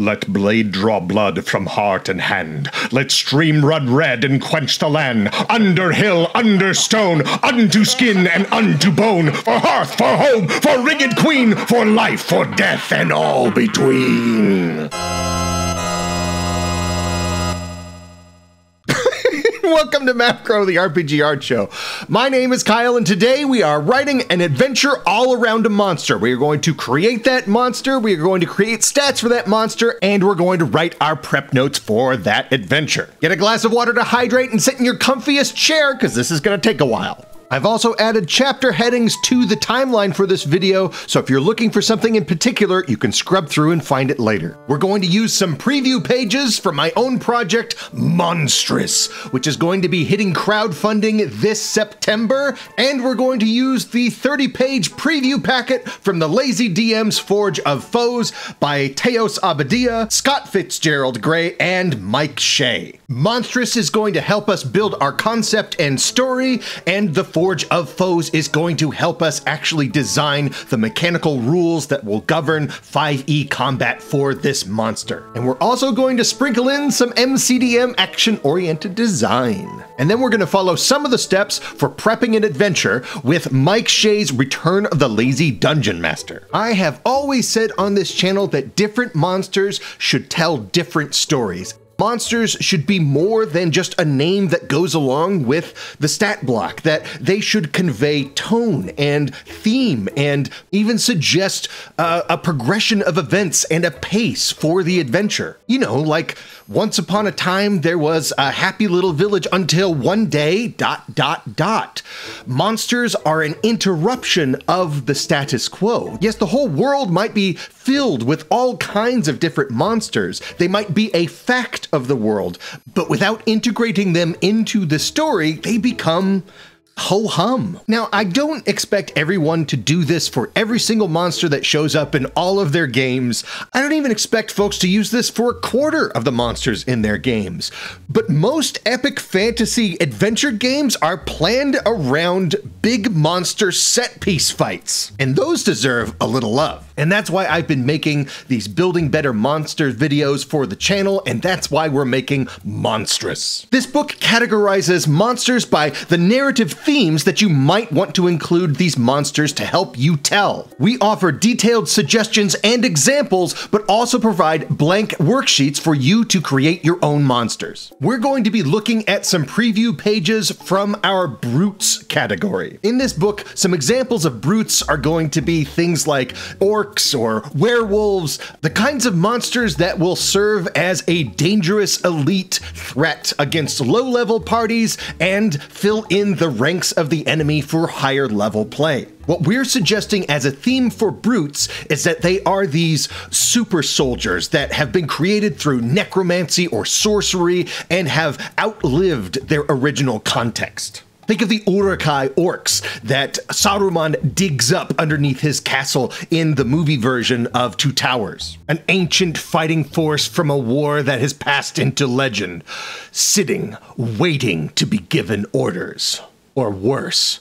Let blade draw blood from heart and hand. Let stream run red and quench the land. Under hill, under stone, unto skin and unto bone. For hearth, for home, for ringed queen, for life, for death, and all between. Welcome to Map Crow, the RPG Art Show. My name is Kyle, and today we are writing an adventure all around a monster. We are going to create that monster, we are going to create stats for that monster, and we're going to write our prep notes for that adventure. Get a glass of water to hydrate and sit in your comfiest chair, because this is going to take a while. I've also added chapter headings to the timeline for this video, so if you're looking for something in particular, you can scrub through and find it later. We're going to use some preview pages from my own project, Monstrous, which is going to be hitting crowdfunding this September, and we're going to use the 30-page preview packet from the Lazy DM's Forge of Foes by Teos Abadia, Scott Fitzgerald Gray, and Mike Shea. Monstrous is going to help us build our concept and story, and the Forge of Foes is going to help us actually design the mechanical rules that will govern 5e combat for this monster. And we're also going to sprinkle in some MCDM action-oriented design. And then we're going to follow some of the steps for prepping an adventure with Mike Shea's Return of the Lazy Dungeon Master. I have always said on this channel that different monsters should tell different stories. Monsters should be more than just a name that goes along with the stat block, that they should convey tone and theme and even suggest uh, a progression of events and a pace for the adventure. You know, like once upon a time there was a happy little village until one day, dot, dot, dot. Monsters are an interruption of the status quo. Yes, the whole world might be filled with all kinds of different monsters. They might be a fact of the world, but without integrating them into the story, they become ho hum. Now, I don't expect everyone to do this for every single monster that shows up in all of their games. I don't even expect folks to use this for a quarter of the monsters in their games. But most epic fantasy adventure games are planned around big monster set piece fights, and those deserve a little love. And that's why I've been making these building better monsters videos for the channel, and that's why we're making Monstrous. This book categorizes monsters by the narrative themes that you might want to include these monsters to help you tell. We offer detailed suggestions and examples, but also provide blank worksheets for you to create your own monsters. We're going to be looking at some preview pages from our Brutes category. In this book, some examples of Brutes are going to be things like orcs, or werewolves, the kinds of monsters that will serve as a dangerous elite threat against low level parties and fill in the ranks of the enemy for higher level play. What we're suggesting as a theme for Brutes is that they are these super soldiers that have been created through necromancy or sorcery and have outlived their original context. Think of the Uruk-hai orcs that Saruman digs up underneath his castle in the movie version of Two Towers. An ancient fighting force from a war that has passed into legend, sitting, waiting to be given orders. Or worse,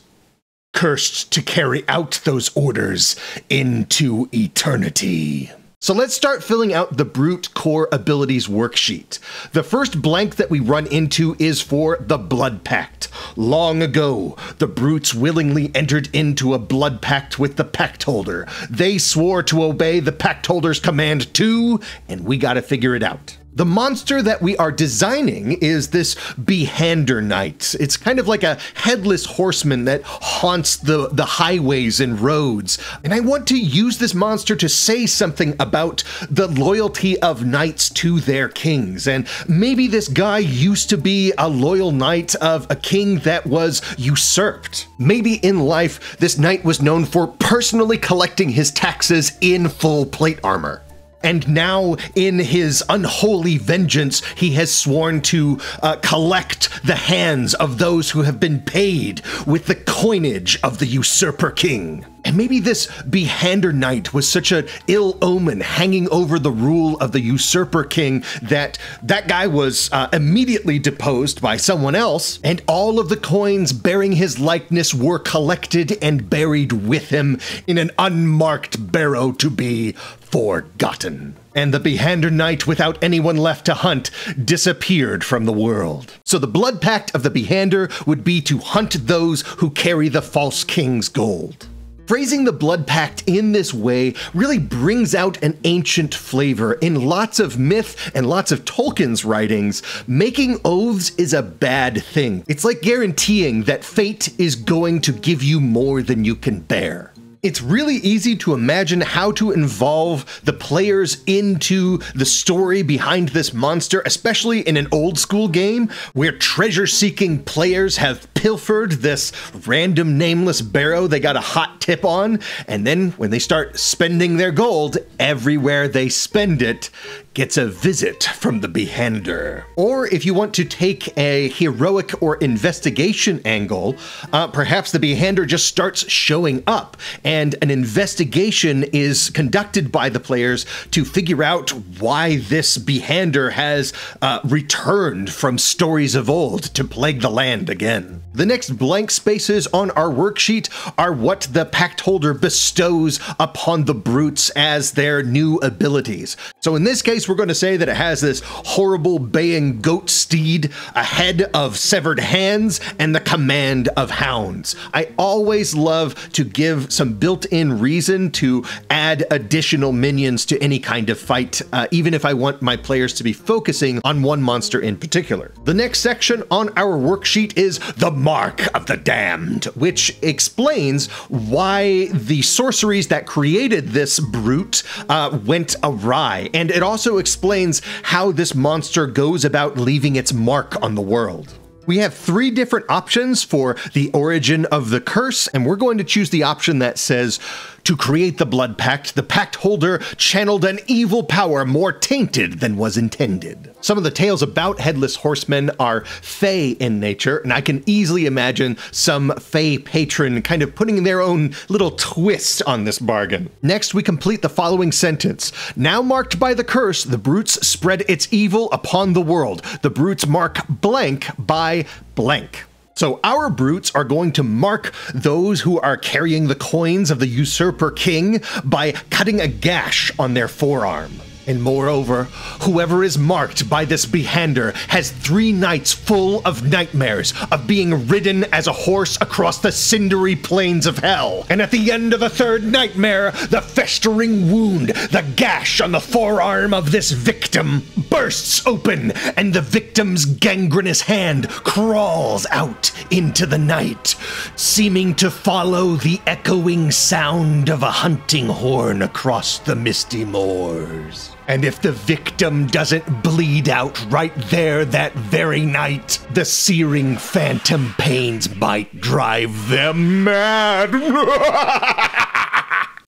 cursed to carry out those orders into eternity. So let's start filling out the Brute Core Abilities worksheet. The first blank that we run into is for the Blood Pact. Long ago, the Brutes willingly entered into a blood pact with the Pact Holder. They swore to obey the Pact Holder's command too, and we gotta figure it out. The monster that we are designing is this Behander Knight. It's kind of like a headless horseman that haunts the, the highways and roads. And I want to use this monster to say something about the loyalty of knights to their kings. And maybe this guy used to be a loyal knight of a king that was usurped. Maybe in life, this knight was known for personally collecting his taxes in full plate armor. And now, in his unholy vengeance, he has sworn to uh, collect the hands of those who have been paid with the coinage of the usurper king. And maybe this Behander Knight was such an ill omen hanging over the rule of the usurper king that that guy was uh, immediately deposed by someone else, and all of the coins bearing his likeness were collected and buried with him in an unmarked barrow to be forgotten. And the Behander Knight, without anyone left to hunt, disappeared from the world. So the blood pact of the Behander would be to hunt those who carry the false king's gold. Phrasing the Blood Pact in this way really brings out an ancient flavor in lots of myth and lots of Tolkien's writings. Making oaths is a bad thing. It's like guaranteeing that fate is going to give you more than you can bear it's really easy to imagine how to involve the players into the story behind this monster, especially in an old school game where treasure seeking players have pilfered this random nameless barrow they got a hot tip on, and then when they start spending their gold, everywhere they spend it gets a visit from the Behander. Or if you want to take a heroic or investigation angle, uh, perhaps the Behander just starts showing up, and an investigation is conducted by the players to figure out why this Behander has uh, returned from stories of old to plague the land again. The next blank spaces on our worksheet are what the pact holder bestows upon the brutes as their new abilities. So in this case, we're going to say that it has this horrible baying goat steed, a head of severed hands, and the command of hounds. I always love to give some built-in reason to add additional minions to any kind of fight, uh, even if I want my players to be focusing on one monster in particular. The next section on our worksheet is the Mark of the Damned, which explains why the sorceries that created this brute uh, went awry. And it also explains how this monster goes about leaving its mark on the world. We have three different options for the origin of the curse, and we're going to choose the option that says to create the blood pact, the pact holder channeled an evil power more tainted than was intended. Some of the tales about headless horsemen are fey in nature, and I can easily imagine some fey patron kind of putting their own little twist on this bargain. Next, we complete the following sentence. Now marked by the curse, the brutes spread its evil upon the world. The brutes mark blank by blank. So our brutes are going to mark those who are carrying the coins of the usurper king by cutting a gash on their forearm. And moreover, whoever is marked by this behander has three nights full of nightmares of being ridden as a horse across the cindery plains of hell. And at the end of the third nightmare, the festering wound, the gash on the forearm of this victim, bursts open, and the victim's gangrenous hand crawls out into the night, seeming to follow the echoing sound of a hunting horn across the misty moors. And if the victim doesn't bleed out right there that very night, the searing phantom pains might drive them mad.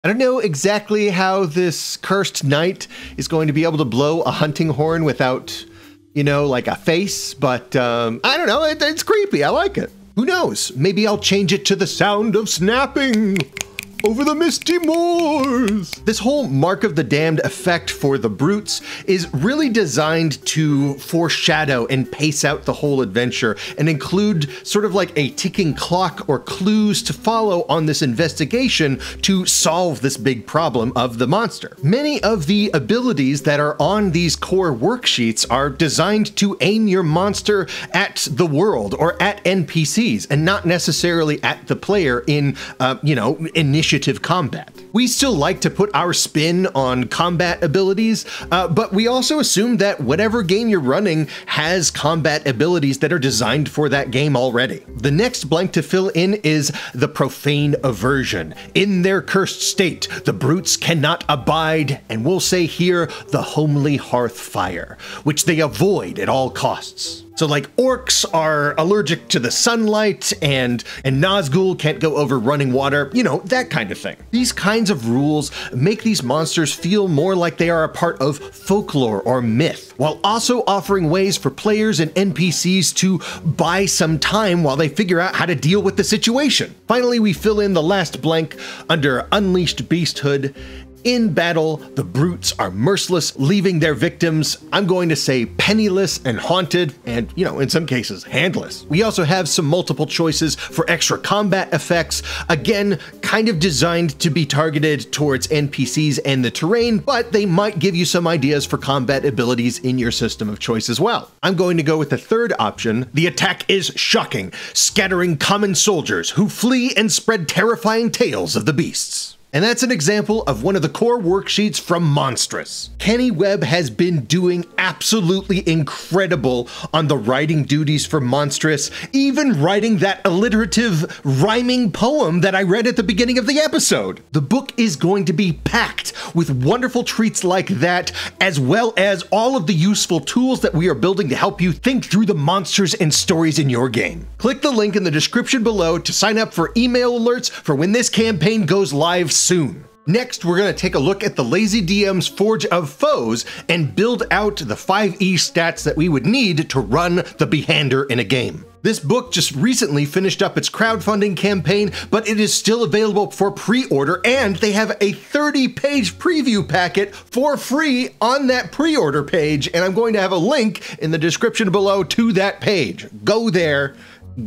I don't know exactly how this cursed knight is going to be able to blow a hunting horn without, you know, like a face, but um, I don't know. It, it's creepy. I like it. Who knows? Maybe I'll change it to the sound of snapping over the misty moors. This whole Mark of the Damned effect for the brutes is really designed to foreshadow and pace out the whole adventure and include sort of like a ticking clock or clues to follow on this investigation to solve this big problem of the monster. Many of the abilities that are on these core worksheets are designed to aim your monster at the world or at NPCs and not necessarily at the player in, uh, you know, initiative initiative combat. We still like to put our spin on combat abilities, uh, but we also assume that whatever game you're running has combat abilities that are designed for that game already. The next blank to fill in is the profane aversion. In their cursed state, the brutes cannot abide, and we'll say here, the homely hearth fire, which they avoid at all costs. So like orcs are allergic to the sunlight and and Nazgul can't go over running water, you know, that kind of thing. These kinds of rules make these monsters feel more like they are a part of folklore or myth, while also offering ways for players and NPCs to buy some time while they figure out how to deal with the situation. Finally, we fill in the last blank under Unleashed Beasthood in battle, the brutes are merciless, leaving their victims, I'm going to say penniless and haunted, and, you know, in some cases, handless. We also have some multiple choices for extra combat effects, again, kind of designed to be targeted towards NPCs and the terrain, but they might give you some ideas for combat abilities in your system of choice as well. I'm going to go with the third option. The attack is shocking, scattering common soldiers who flee and spread terrifying tales of the beasts. And that's an example of one of the core worksheets from Monstrous. Kenny Webb has been doing absolutely incredible on the writing duties for Monstrous, even writing that alliterative rhyming poem that I read at the beginning of the episode. The book is going to be packed with wonderful treats like that, as well as all of the useful tools that we are building to help you think through the monsters and stories in your game. Click the link in the description below to sign up for email alerts for when this campaign goes live soon. Next, we're going to take a look at the Lazy DM's Forge of Foes and build out the 5e stats that we would need to run the Behander in a game. This book just recently finished up its crowdfunding campaign, but it is still available for pre order, and they have a 30 page preview packet for free on that pre order page. And I'm going to have a link in the description below to that page. Go there,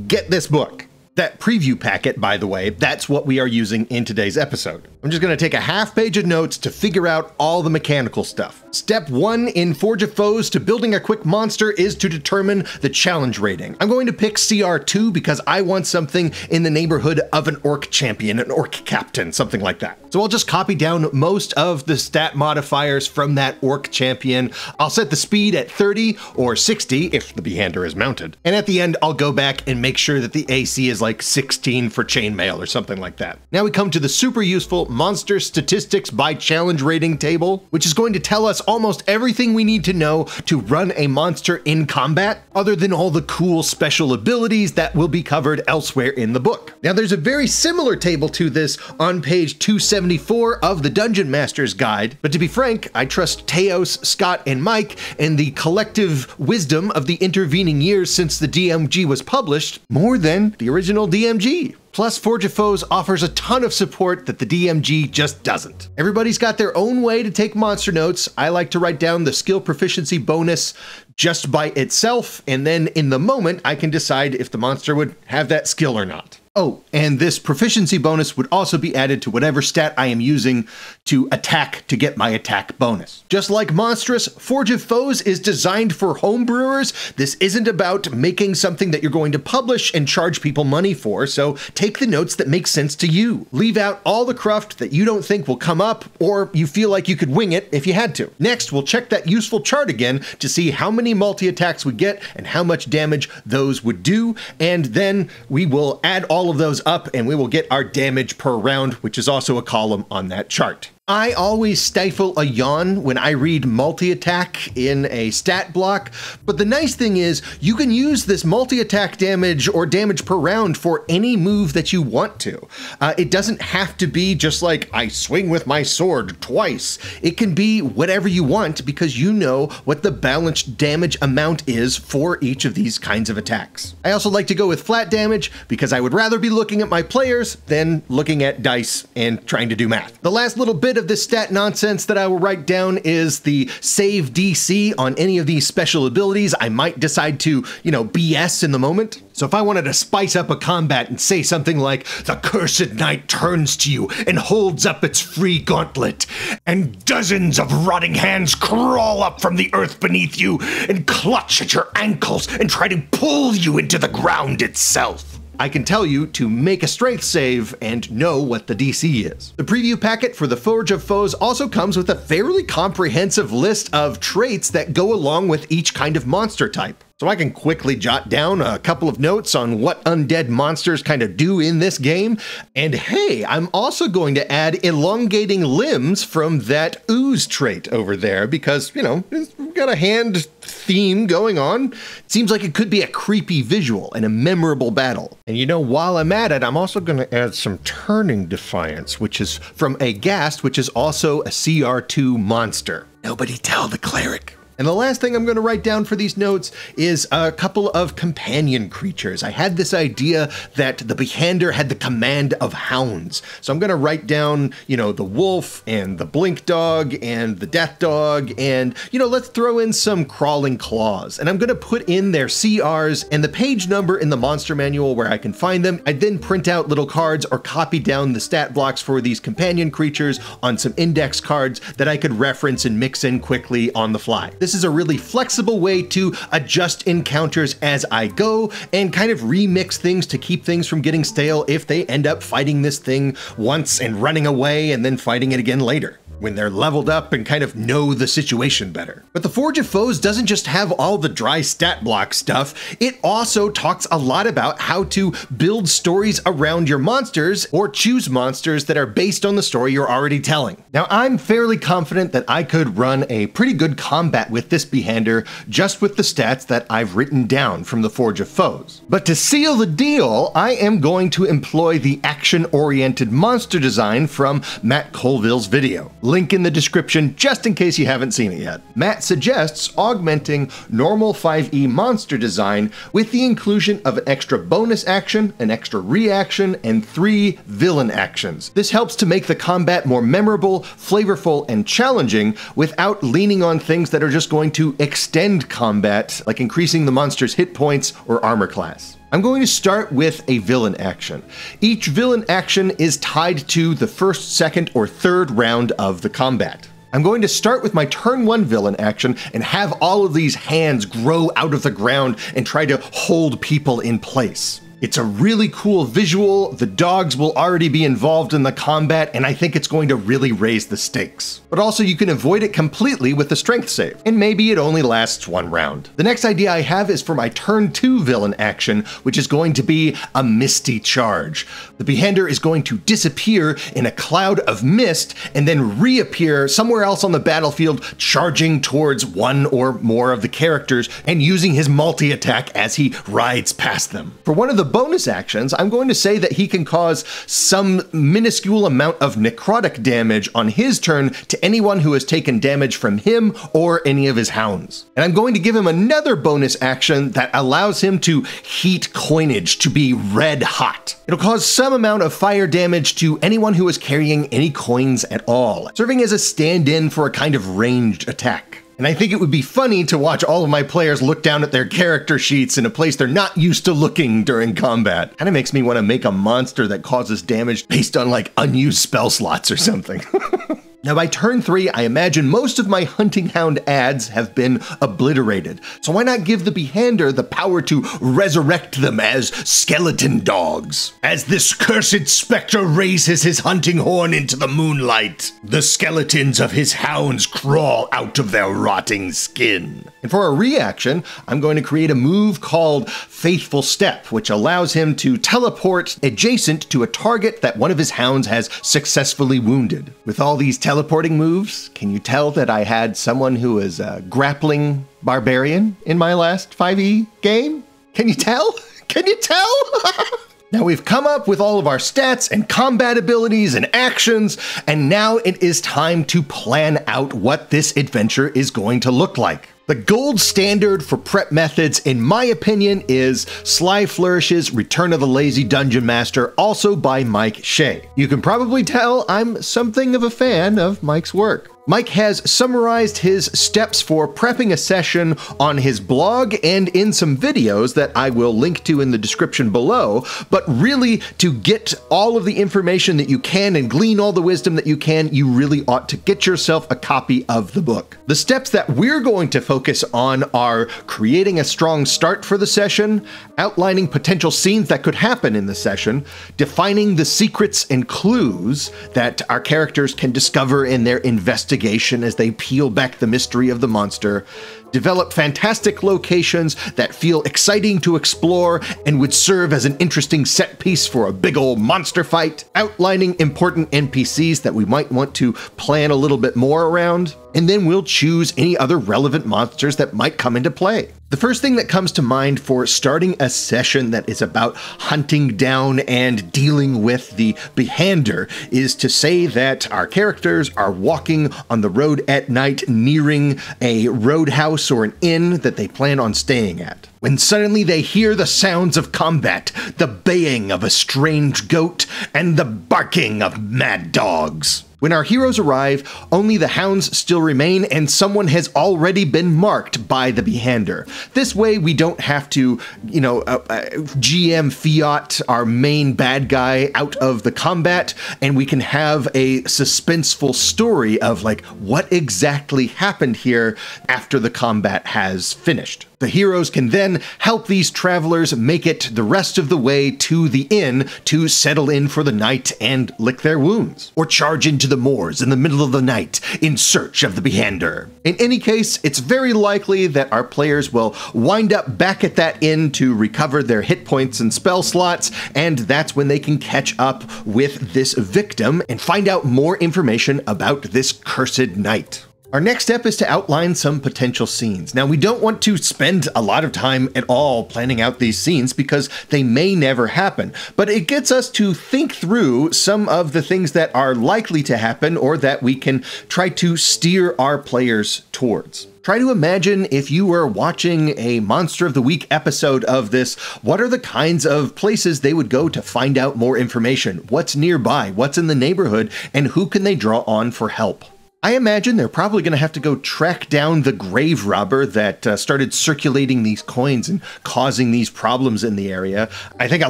get this book. That preview packet, by the way, that's what we are using in today's episode. I'm just going to take a half page of notes to figure out all the mechanical stuff. Step one in Forge of Foes to building a quick monster is to determine the challenge rating. I'm going to pick CR2 because I want something in the neighborhood of an orc champion, an orc captain, something like that. So I'll just copy down most of the stat modifiers from that orc champion. I'll set the speed at 30 or 60 if the behander is mounted. And at the end, I'll go back and make sure that the AC is like 16 for chainmail or something like that. Now we come to the super useful monster statistics by challenge rating table, which is going to tell us almost everything we need to know to run a monster in combat, other than all the cool special abilities that will be covered elsewhere in the book. Now, there's a very similar table to this on page 274 of the Dungeon Master's Guide, but to be frank, I trust Teos, Scott, and Mike and the collective wisdom of the intervening years since the DMG was published more than the original DMG. Plus, Forge of Foes offers a ton of support that the DMG just doesn't. Everybody's got their own way to take monster notes. I like to write down the skill proficiency bonus just by itself, and then in the moment, I can decide if the monster would have that skill or not. Oh, and this proficiency bonus would also be added to whatever stat I am using to attack to get my attack bonus. Just like Monstrous, Forge of Foes is designed for homebrewers. This isn't about making something that you're going to publish and charge people money for, so take the notes that make sense to you. Leave out all the cruft that you don't think will come up or you feel like you could wing it if you had to. Next, we'll check that useful chart again to see how many multi-attacks we get and how much damage those would do, and then we will add all all of those up and we will get our damage per round, which is also a column on that chart. I always stifle a yawn when I read multi attack in a stat block, but the nice thing is you can use this multi attack damage or damage per round for any move that you want to. Uh, it doesn't have to be just like I swing with my sword twice. It can be whatever you want because you know what the balanced damage amount is for each of these kinds of attacks. I also like to go with flat damage because I would rather be looking at my players than looking at dice and trying to do math. The last little bit of this stat nonsense that I will write down is the save DC on any of these special abilities. I might decide to, you know, BS in the moment. So if I wanted to spice up a combat and say something like, the cursed knight turns to you and holds up its free gauntlet, and dozens of rotting hands crawl up from the earth beneath you and clutch at your ankles and try to pull you into the ground itself. I can tell you to make a strength save and know what the DC is. The preview packet for the Forge of Foes also comes with a fairly comprehensive list of traits that go along with each kind of monster type. So I can quickly jot down a couple of notes on what undead monsters kind of do in this game. And hey, I'm also going to add elongating limbs from that ooze trait over there because, you know, it's got a hand theme going on. It seems like it could be a creepy visual and a memorable battle. And you know, while I'm at it, I'm also going to add some Turning Defiance, which is from a Ghast, which is also a CR2 monster. Nobody tell the cleric. And the last thing I'm going to write down for these notes is a couple of companion creatures. I had this idea that the Behander had the command of hounds. So I'm going to write down, you know, the wolf and the blink dog and the death dog and, you know, let's throw in some crawling claws. And I'm going to put in their CRs and the page number in the monster manual where I can find them. I then print out little cards or copy down the stat blocks for these companion creatures on some index cards that I could reference and mix in quickly on the fly. This is a really flexible way to adjust encounters as I go and kind of remix things to keep things from getting stale if they end up fighting this thing once and running away and then fighting it again later when they're leveled up and kind of know the situation better. But the Forge of Foes doesn't just have all the dry stat block stuff, it also talks a lot about how to build stories around your monsters or choose monsters that are based on the story you're already telling. Now, I'm fairly confident that I could run a pretty good combat with this Behander just with the stats that I've written down from the Forge of Foes. But to seal the deal, I am going to employ the action-oriented monster design from Matt Colville's video link in the description just in case you haven't seen it yet. Matt suggests augmenting normal 5e monster design with the inclusion of an extra bonus action, an extra reaction, and three villain actions. This helps to make the combat more memorable, flavorful, and challenging without leaning on things that are just going to extend combat, like increasing the monster's hit points or armor class. I'm going to start with a villain action. Each villain action is tied to the first, second, or third round of the combat. I'm going to start with my turn one villain action and have all of these hands grow out of the ground and try to hold people in place. It's a really cool visual. The dogs will already be involved in the combat, and I think it's going to really raise the stakes. But also, you can avoid it completely with the strength save, and maybe it only lasts one round. The next idea I have is for my turn two villain action, which is going to be a misty charge. The Behander is going to disappear in a cloud of mist and then reappear somewhere else on the battlefield, charging towards one or more of the characters and using his multi attack as he rides past them. For one of the bonus actions, I'm going to say that he can cause some minuscule amount of necrotic damage on his turn to anyone who has taken damage from him or any of his hounds. And I'm going to give him another bonus action that allows him to heat coinage to be red hot. It'll cause some amount of fire damage to anyone who is carrying any coins at all, serving as a stand in for a kind of ranged attack. And I think it would be funny to watch all of my players look down at their character sheets in a place they're not used to looking during combat. Kind of makes me want to make a monster that causes damage based on like unused spell slots or something. Now, by turn three, I imagine most of my Hunting Hound ads have been obliterated. So why not give the Behander the power to resurrect them as skeleton dogs? As this cursed spectre raises his hunting horn into the moonlight, the skeletons of his hounds crawl out of their rotting skin. And for a reaction, I'm going to create a move called Faithful Step, which allows him to teleport adjacent to a target that one of his hounds has successfully wounded. With all these teleporting moves, can you tell that I had someone who was a grappling barbarian in my last 5e game? Can you tell? Can you tell? Now we've come up with all of our stats and combat abilities and actions, and now it is time to plan out what this adventure is going to look like. The gold standard for prep methods, in my opinion, is Sly Flourish's Return of the Lazy Dungeon Master, also by Mike Shea. You can probably tell I'm something of a fan of Mike's work. Mike has summarized his steps for prepping a session on his blog and in some videos that I will link to in the description below. But really, to get all of the information that you can and glean all the wisdom that you can, you really ought to get yourself a copy of the book. The steps that we're going to focus on are creating a strong start for the session, outlining potential scenes that could happen in the session, defining the secrets and clues that our characters can discover in their investigation investigation as they peel back the mystery of the monster, develop fantastic locations that feel exciting to explore and would serve as an interesting set piece for a big old monster fight, outlining important NPCs that we might want to plan a little bit more around, and then we'll choose any other relevant monsters that might come into play. The first thing that comes to mind for starting a session that is about hunting down and dealing with the Behander is to say that our characters are walking on the road at night nearing a roadhouse or an inn that they plan on staying at. When suddenly they hear the sounds of combat, the baying of a strange goat, and the barking of mad dogs. When our heroes arrive, only the hounds still remain, and someone has already been marked by the Behander. This way, we don't have to, you know, uh, uh, GM Fiat, our main bad guy, out of the combat, and we can have a suspenseful story of, like, what exactly happened here after the combat has finished. The heroes can then help these travelers make it the rest of the way to the inn to settle in for the night and lick their wounds, or charge into the moors in the middle of the knight in search of the Behander. In any case, it's very likely that our players will wind up back at that inn to recover their hit points and spell slots, and that's when they can catch up with this victim and find out more information about this cursed night. Our next step is to outline some potential scenes. Now, we don't want to spend a lot of time at all planning out these scenes because they may never happen, but it gets us to think through some of the things that are likely to happen or that we can try to steer our players towards. Try to imagine if you were watching a Monster of the Week episode of this, what are the kinds of places they would go to find out more information? What's nearby? What's in the neighborhood? And who can they draw on for help? I imagine they're probably going to have to go track down the grave robber that uh, started circulating these coins and causing these problems in the area. I think a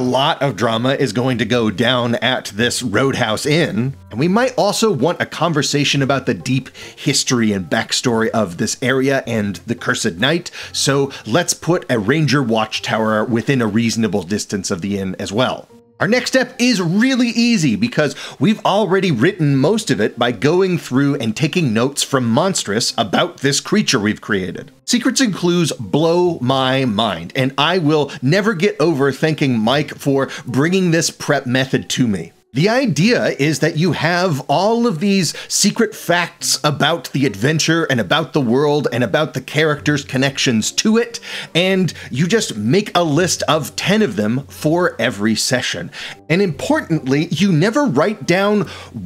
lot of drama is going to go down at this Roadhouse Inn. And we might also want a conversation about the deep history and backstory of this area and the Cursed Knight. So let's put a ranger watchtower within a reasonable distance of the inn as well. Our next step is really easy because we've already written most of it by going through and taking notes from Monstrous about this creature we've created. Secrets and clues blow my mind, and I will never get over thanking Mike for bringing this prep method to me. The idea is that you have all of these secret facts about the adventure and about the world and about the characters' connections to it, and you just make a list of 10 of them for every session. And importantly, you never write down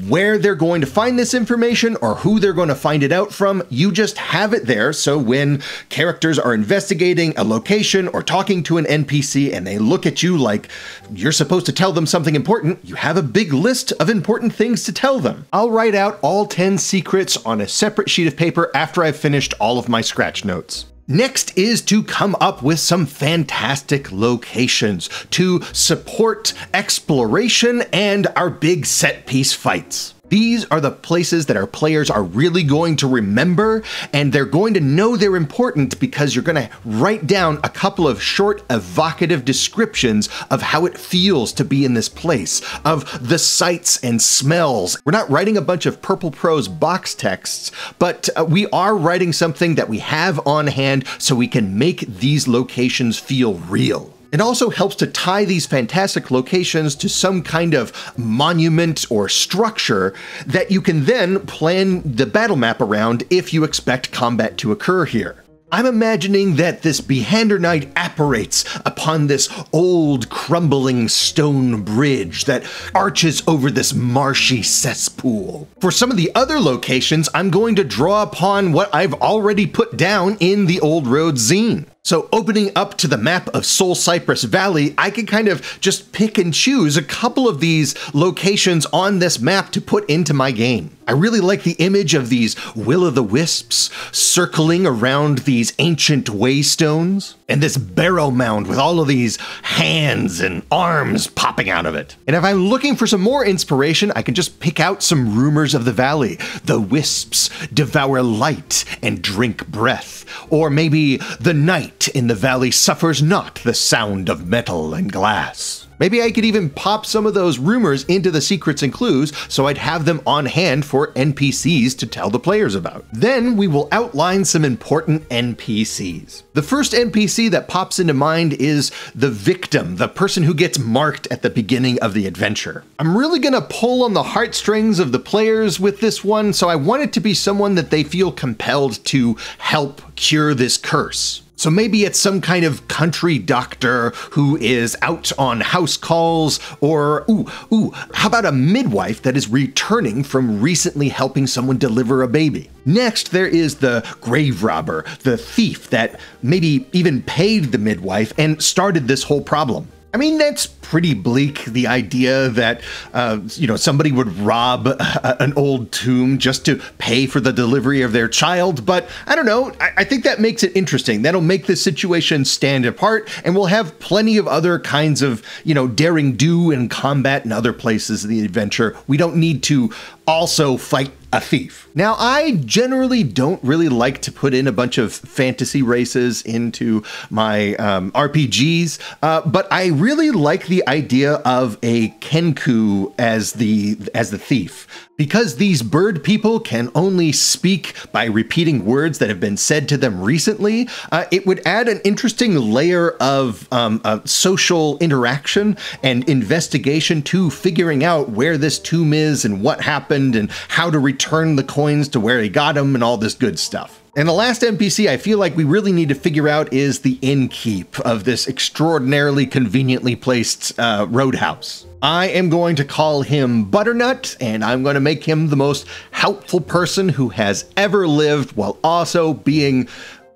where they're going to find this information or who they're going to find it out from. You just have it there so when characters are investigating a location or talking to an NPC and they look at you like you're supposed to tell them something important, you have a big list of important things to tell them. I'll write out all 10 secrets on a separate sheet of paper after I've finished all of my scratch notes. Next is to come up with some fantastic locations to support exploration and our big set piece fights. These are the places that our players are really going to remember, and they're going to know they're important because you're going to write down a couple of short, evocative descriptions of how it feels to be in this place, of the sights and smells. We're not writing a bunch of Purple Prose box texts, but uh, we are writing something that we have on hand so we can make these locations feel real. It also helps to tie these fantastic locations to some kind of monument or structure that you can then plan the battle map around if you expect combat to occur here. I'm imagining that this Behander Knight apparates upon this old crumbling stone bridge that arches over this marshy cesspool. For some of the other locations, I'm going to draw upon what I've already put down in the Old Road zine. So opening up to the map of Soul Cypress Valley, I can kind of just pick and choose a couple of these locations on this map to put into my game. I really like the image of these will-o'-the-wisps circling around these ancient waystones, and this barrow mound with all of these hands and arms popping out of it. And if I'm looking for some more inspiration, I can just pick out some rumors of the valley. The wisps devour light and drink breath. Or maybe the night in the valley suffers not the sound of metal and glass. Maybe I could even pop some of those rumors into the secrets and clues so I'd have them on hand for NPCs to tell the players about. Then we will outline some important NPCs. The first NPC that pops into mind is the victim, the person who gets marked at the beginning of the adventure. I'm really going to pull on the heartstrings of the players with this one, so I want it to be someone that they feel compelled to help cure this curse. So maybe it's some kind of country doctor who is out on house calls, or ooh, ooh, how about a midwife that is returning from recently helping someone deliver a baby? Next, there is the grave robber, the thief that maybe even paid the midwife and started this whole problem. I mean, that's pretty bleak. The idea that uh, you know somebody would rob a, an old tomb just to pay for the delivery of their child, but I don't know. I, I think that makes it interesting. That'll make this situation stand apart, and we'll have plenty of other kinds of you know daring do and combat in other places in the adventure. We don't need to also fight a thief. Now, I generally don't really like to put in a bunch of fantasy races into my um, RPGs, uh, but I really like the idea of a Kenku as the as the thief. Because these bird people can only speak by repeating words that have been said to them recently, uh, it would add an interesting layer of um, uh, social interaction and investigation to figuring out where this tomb is and what happened and how to return the coins to where he got them and all this good stuff. And the last NPC I feel like we really need to figure out is the innkeep of this extraordinarily conveniently placed uh, roadhouse. I am going to call him Butternut, and I'm going to make him the most helpful person who has ever lived while also being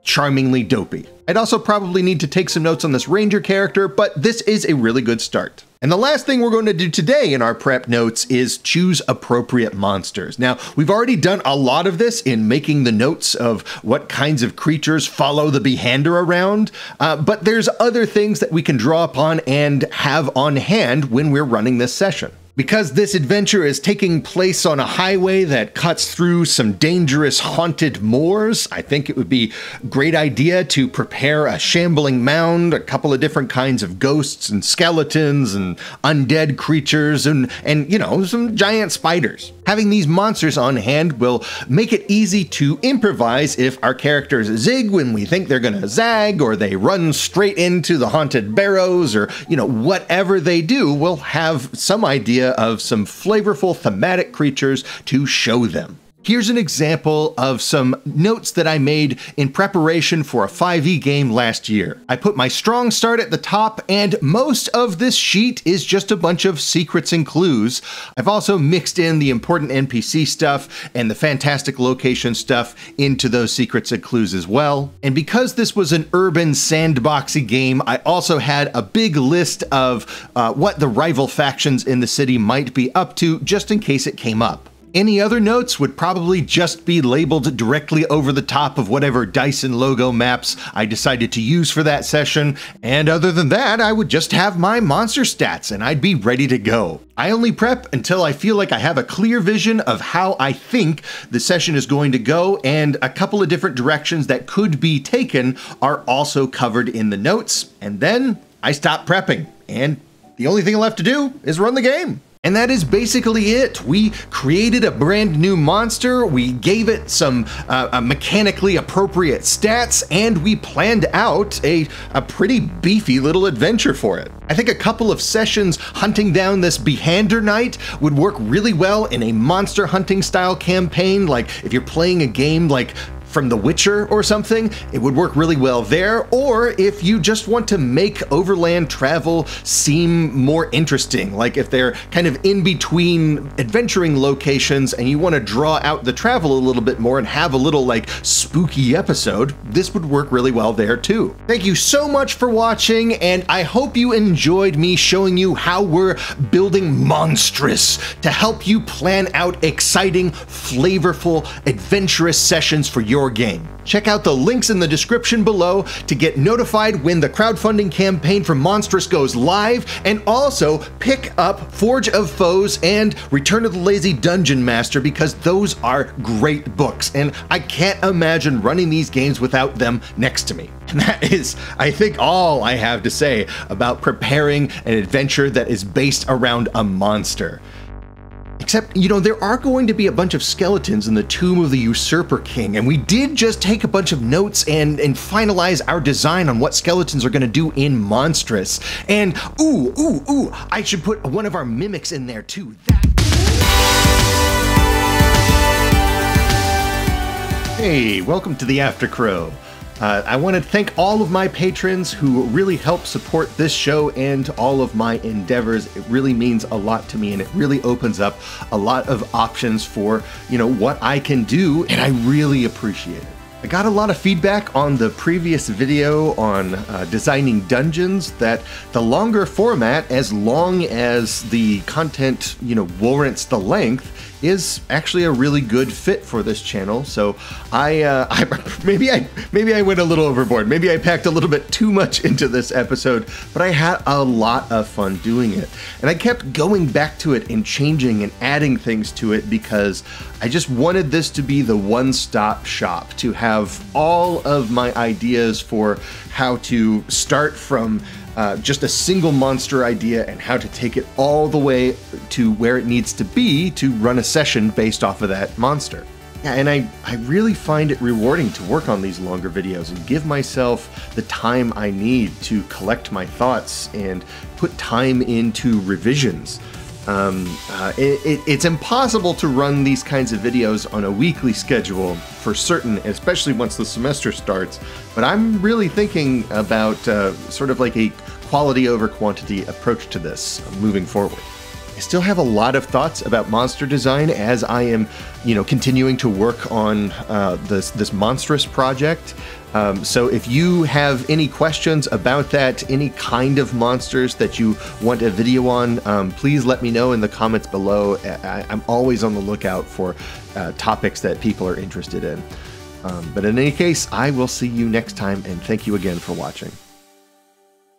charmingly dopey. I'd also probably need to take some notes on this ranger character, but this is a really good start. And the last thing we're going to do today in our prep notes is choose appropriate monsters. Now, we've already done a lot of this in making the notes of what kinds of creatures follow the behander around, uh, but there's other things that we can draw upon and have on hand when we're running this session. Because this adventure is taking place on a highway that cuts through some dangerous haunted moors, I think it would be a great idea to prepare a shambling mound, a couple of different kinds of ghosts and skeletons and undead creatures and and you know, some giant spiders. Having these monsters on hand will make it easy to improvise if our characters zig when we think they're to zag or they run straight into the haunted barrows or you know, whatever they do, we'll have some idea of some flavorful thematic creatures to show them. Here's an example of some notes that I made in preparation for a 5e game last year. I put my strong start at the top, and most of this sheet is just a bunch of secrets and clues. I've also mixed in the important NPC stuff and the fantastic location stuff into those secrets and clues as well. And because this was an urban sandboxy game, I also had a big list of uh, what the rival factions in the city might be up to, just in case it came up. Any other notes would probably just be labeled directly over the top of whatever Dyson Logos maps I decided to use for that session, and other than that, I would just have my monster stats and I'd be ready to go. I only prep until I feel like I have a clear vision of how I think the session is going to go, and a couple of different directions that could be taken are also covered in the notes, and then I stop prepping, and the only thing left to do is run the game. And that is basically it. We created a brand new monster, we gave it some uh, mechanically appropriate stats, and we planned out a, a pretty beefy little adventure for it. I think a couple of sessions hunting down this Behander Knight would work really well in a monster hunting style campaign. Like if you're playing a game like from The Witcher or something, it would work really well there. Or if you just want to make overland travel seem more interesting, like if they're kind of in between adventuring locations and you want to draw out the travel a little bit more and have a little like spooky episode, this would work really well there too. Thank you so much for watching, and I hope you enjoyed me showing you how we're building Monstrous to help you plan out exciting, flavorful, adventurous sessions for your your game. Check out the links in the description below to get notified when the crowdfunding campaign for Monstrous goes live, and also pick up Forge of Foes and Return of the Lazy Dungeon Master because those are great books, and I can't imagine running these games without them next to me. And that is, I think, all I have to say about preparing an adventure that is based around a monster. Except, you know, there are going to be a bunch of skeletons in the tomb of the Usurper King, and we did just take a bunch of notes and, and finalize our design on what skeletons are going to do in Monstrous. And, ooh, ooh, ooh, I should put one of our mimics in there too. That Hey, welcome to the After Crow. Uh, I want to thank all of my patrons who really help support this show and all of my endeavors. It really means a lot to me and it really opens up a lot of options for, you know, what I can do and I really appreciate it. I got a lot of feedback on the previous video on uh, designing dungeons that the longer format, as long as the content, you know, warrants the length, is actually a really good fit for this channel. So I, uh, I maybe I maybe I went a little overboard. Maybe I packed a little bit too much into this episode, but I had a lot of fun doing it. And I kept going back to it and changing and adding things to it because I just wanted this to be the one-stop shop to have all of my ideas for how to start from uh, just a single monster idea and how to take it all the way to where it needs to be to run a session based off of that monster. And I, I really find it rewarding to work on these longer videos and give myself the time I need to collect my thoughts and put time into revisions. Um, uh, it, it, it's impossible to run these kinds of videos on a weekly schedule for certain, especially once the semester starts. But I'm really thinking about uh, sort of like a quality over quantity approach to this moving forward. I still have a lot of thoughts about monster design as I am, you know, continuing to work on uh, this this monstrous project. Um, so if you have any questions about that, any kind of monsters that you want a video on, um, please let me know in the comments below. I, am always on the lookout for uh, topics that people are interested in. Um, but in any case, I will see you next time, and thank you again for watching.